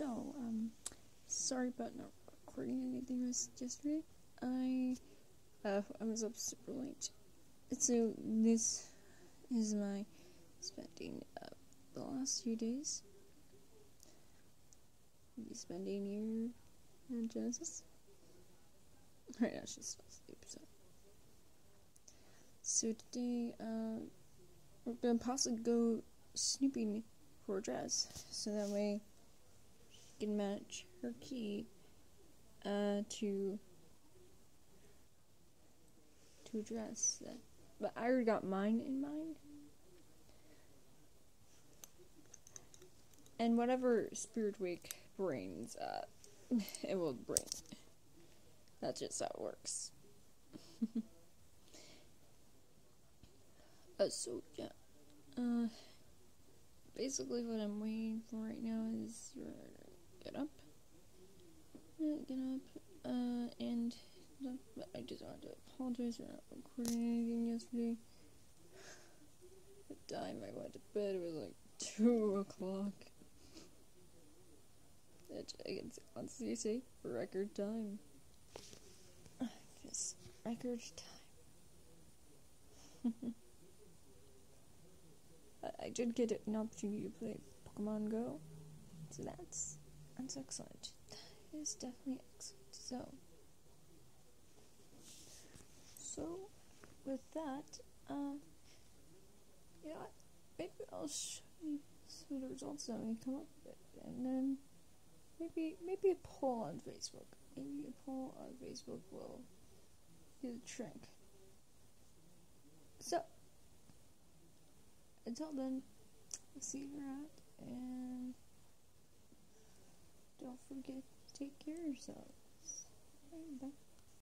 So, um, sorry about not recording anything yesterday. I, uh, I was up super late. So, this is my spending uh, the last few days. Be spending here in Genesis. Right now, she's still asleep, so. So, today, uh, we're gonna possibly go snooping for a dress, so that way can match her key uh, to to a dress. That, but I already got mine in mind, and whatever Spirit Week brings, uh, it will bring. That's just how it works. uh, so yeah. Uh, basically what I'm waiting for right now is get up, get up, uh, and I just want to apologize for not recording anything yesterday. The time I went to bed was like two o'clock. I can honestly say record time. Just record time. I did get an opportunity to play Pokemon Go, so that's that's excellent. That is definitely excellent. So, so with that, um, yeah, maybe I'll show you some of the results that we come up with, and then maybe maybe a poll on Facebook. Maybe a poll on Facebook will do the trick. So until then, see you at, and don't forget to take care of yourselves. Bye.